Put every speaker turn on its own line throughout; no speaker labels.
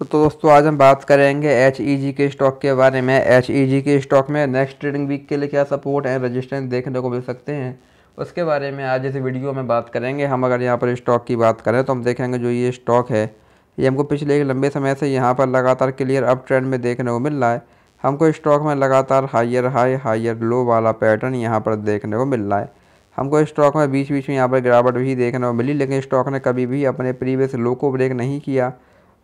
तो दोस्तों, आज हम बात करेंगे एच e के स्टॉक के बारे में। एच e के स्टॉक में नेक्स्ट ट्रेडिंग वीक के लिए क्या सपोर्ट एंड रजिस्टेंस देखने को मिल सकते हैं, उसके बारे में आज इस वीडियो में बात करेंगे। हम अगर यहाँ पर स्टॉक की बात करें तो हम देखेंगे जो ये स्टॉक है, ये हमको पिछले एक लंबे समय से यहाँ पर लगातार क्लियर अप ट्रेंड में देखने को मिल रहा है। हमको स्टॉक में लगातार हाइयर हाई हाइयर लो वाला पैटर्न यहाँ पर देखने को मिल रहा है। हमको स्टॉक में बीच बीच में यहाँ पर गिरावट भी देखने को मिली, लेकिन स्टॉक ने कभी भी अपने प्रीवियस लो को ब्रेक नहीं किया।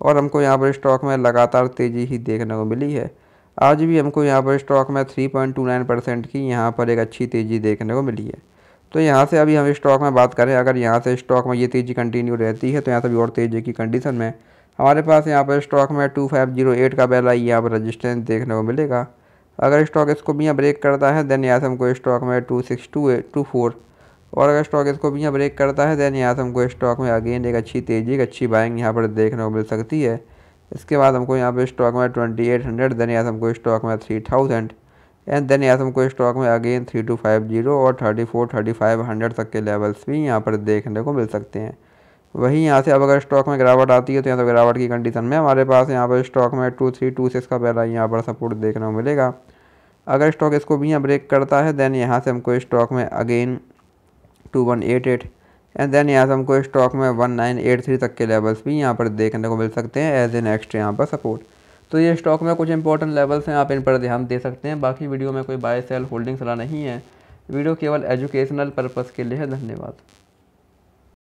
और हमको यहाँ पर स्टॉक में लगातार तेज़ी ही देखने को मिली है। आज भी हमको यहाँ पर स्टॉक में 3.29 परसेंट की यहाँ पर एक अच्छी तेज़ी देखने को मिली है। तो यहाँ से अभी हम स्टॉक में बात करें, अगर यहाँ से स्टॉक में ये तेज़ी कंटिन्यू रहती है तो यहाँ से भी और तेज़ी की कंडीशन में। हमारे पास यहाँ पर स्टॉक में टू फाइव ज़ीरो एट का पहला यहाँ पर रजिस्टेंस देखने को मिलेगा। अगर स्टॉक इसको भी यहाँ ब्रेक करता है देन यहाँ से हमको स्टॉक में two six two eight two four और अगर स्टॉक इसको भी यहाँ ब्रेक करता है दैन यहाँ से हमको स्टॉक में अगेन एक अच्छी तेज़ी, एक अच्छी बाइंग यहाँ पर देखने को मिल सकती है। इसके बाद हमको यहाँ पर स्टॉक में ट्वेंटी एट हंड्रेड देन यहाँ से हमको स्टॉक में थ्री थाउज़ेंड एंड देन यहाँ से हमको स्टॉक में again three two five zero और thirty four thirty five hundred तक के लेवल्स भी यहाँ पर देखने को मिल सकते हैं। वहीं यहाँ से अब अगर स्टॉक में गिरावट आती है तो यहाँ से गिरावट की कंडीशन में हमारे पास यहाँ पर स्टॉक में टू थ्री टू सिक्स का पहला यहाँ पर सपोर्ट देखने को मिलेगा। अगर स्टॉक इसको भी यहाँ ब्रेक करता है देन यहाँ से हमको स्टॉक में again two one eight eight and then यहाँ से हमको स्टॉक में वन नाइन एट थ्री तक के लेवल्स भी यहाँ पर देखने को मिल सकते हैं एज ए नेक्स्ट यहाँ पर सपोर्ट तो ये स्टॉक में कुछ इंपॉर्टेंट लेवल्स हैं, आप इन पर ध्यान दे सकते हैं। बाकी वीडियो में कोई बाय सेल होल्डिंग सलाह नहीं है। वीडियो केवल एजुकेशनल पर्पज़ के लिए है। धन्यवाद।